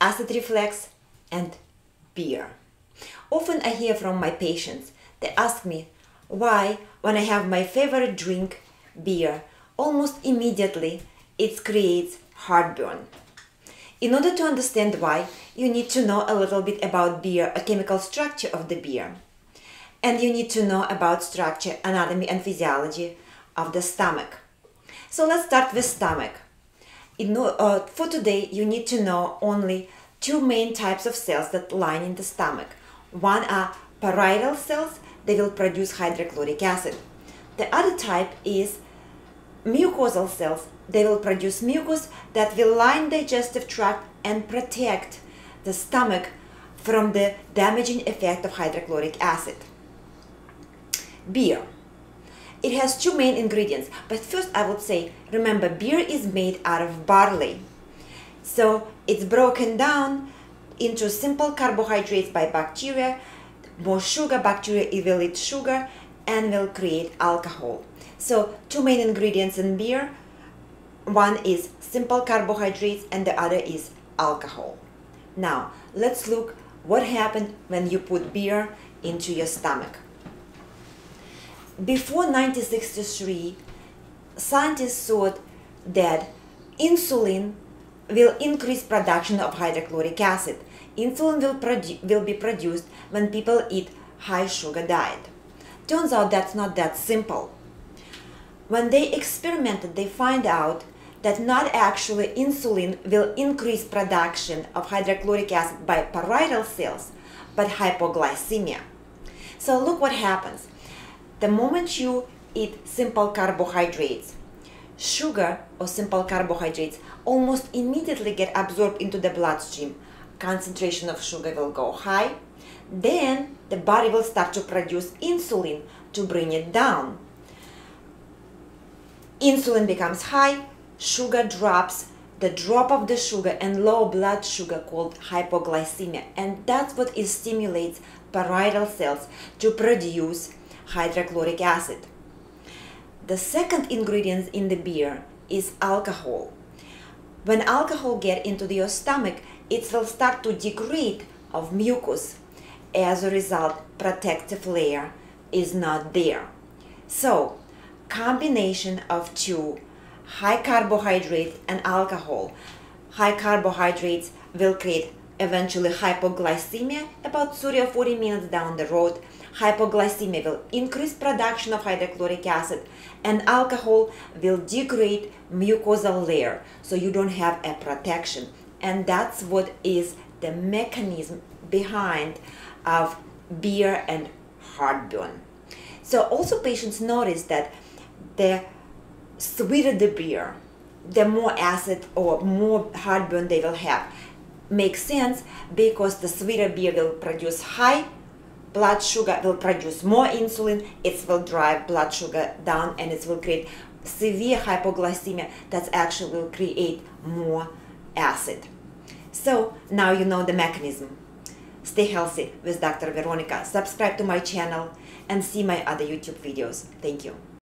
acid reflux, and beer. Often I hear from my patients, they ask me why, when I have my favorite drink, beer, almost immediately it creates heartburn. In order to understand why, you need to know a little bit about beer, a chemical structure of the beer. And you need to know about structure, anatomy and physiology of the stomach. So let's start with stomach. In, uh, for today, you need to know only two main types of cells that line in the stomach. One are parietal cells, they will produce hydrochloric acid. The other type is mucosal cells, they will produce mucus that will line digestive tract and protect the stomach from the damaging effect of hydrochloric acid. Beer. It has two main ingredients, but first I would say, remember beer is made out of barley. So it's broken down into simple carbohydrates by bacteria, more sugar, bacteria will eat sugar and will create alcohol. So two main ingredients in beer, one is simple carbohydrates and the other is alcohol. Now, let's look what happened when you put beer into your stomach. Before 1963, scientists thought that insulin will increase production of hydrochloric acid. Insulin will, will be produced when people eat high sugar diet. Turns out that's not that simple. When they experimented, they find out that not actually insulin will increase production of hydrochloric acid by parietal cells, but hypoglycemia. So look what happens. The moment you eat simple carbohydrates, sugar or simple carbohydrates almost immediately get absorbed into the bloodstream. Concentration of sugar will go high. Then the body will start to produce insulin to bring it down. Insulin becomes high, sugar drops, the drop of the sugar and low blood sugar called hypoglycemia and that's what stimulates parietal cells to produce hydrochloric acid. The second ingredient in the beer is alcohol. When alcohol get into your stomach, it will start to degrade of mucus. As a result, protective layer is not there. So, combination of two high carbohydrate and alcohol. High carbohydrates will create eventually hypoglycemia about 30 or 40 minutes down the road. Hypoglycemia will increase production of hydrochloric acid and alcohol will degrade mucosal layer so you don't have a protection and that's what is the mechanism behind of beer and heartburn. So also patients notice that the sweeter the beer, the more acid or more heartburn they will have. Makes sense because the sweeter beer will produce high blood sugar, will produce more insulin, it will drive blood sugar down and it will create severe hypoglycemia that actually will create more acid. So now you know the mechanism. Stay healthy with Dr. Veronica. Subscribe to my channel and see my other YouTube videos. Thank you.